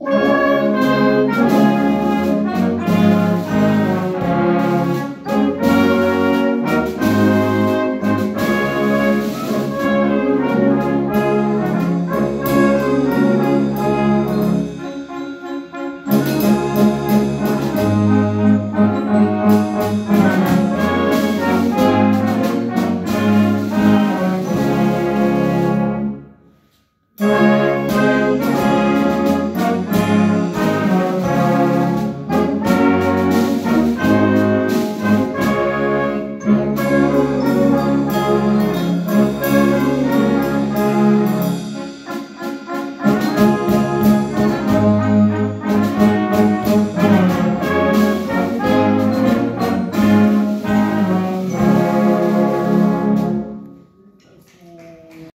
you